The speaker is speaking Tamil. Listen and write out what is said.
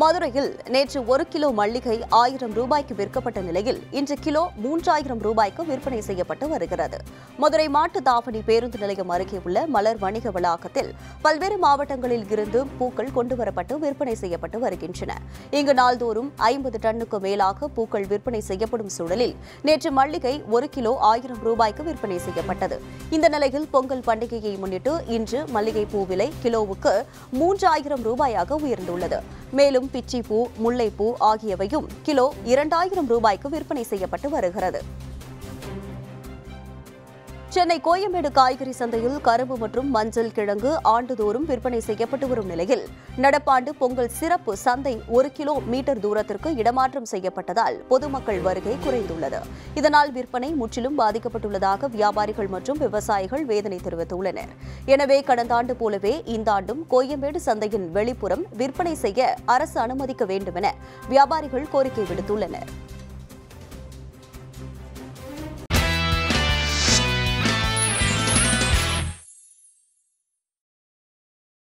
மதுரையில் நேற்று ஒரு கிலோ மல்லிகை ஆயிரம் ரூபாய்க்கு விற்கப்பட்ட நிலையில் இன்று கிலோ மூன்றாயிரம் ரூபாய்க்கு விற்பனை செய்யப்பட்டு வருகிறது. மதுரை மாட்டு தாவணி பேருந்து நிலையம் அருகே உள்ள மலர் வணிக வளாகத்தில் பல்வேறு மாவட்டங்களில் இருந்து பூக்கள் கொண்டுவரப்பட்டு விற்பனை செய்யப்பட்டு வருகின்றன. இங்கு நாள்தோறும் ஐம்பது டன்னுக்கு மேலாக பூக்கள் விற்பனை செய்யப்படும் சூழலில் நேற்று மல்லிகை ஒரு கிலோ ஆயிரம் ரூபாய்க்கு விற்பனை செய்யப்பட்டது. இந்த நிலையில் பொங்கல் பண்டிகையை முன்னிட்டு இன்று மல்லிகை பூ விலை கிலோவுக்கு மூன்றாயிரம் ரூபாயாக உயர்ந்துள்ளது. மேலும் பிச்சிப்பூ முல்லைப்பூ ஆகியவையும் கிலோ இரண்டாயிரம் ரூபாய்க்கு விற்பனை செய்யப்பட்டு வருகிறது. சென்னை கோயம்பேடு காய்கறி சந்தையில் கரும்பு மற்றும் மஞ்சள் கிழங்கு ஆண்டுதோறும் விற்பனை செய்யப்பட்டு வரும் நிலையில். நடப்பாண்டு பொங்கல் சிறப்பு சந்தை ஒரு கிலோ மீட்டர் தூரத்திற்கு இடமாற்றம் செய்யப்பட்டதால் பொதுமக்கள் வருகை குறைந்துள்ளது. இதனால் விற்பனை முற்றிலும் பாதிக்கப்பட்டுள்ளதாக வியாபாரிகள் மற்றும் விவசாயிகள் வேதனை தெரிவித்துள்ளனர். எனவே கடந்த ஆண்டு போலவே இந்த ஆண்டும் கோயம்பேடு சந்தையின் வெளிப்புறம் விற்பனை செய்ய அரசு அனுமதிக்க வேண்டுமென வியாபாரிகள் கோரிக்கை விடுத்துள்ளனர்.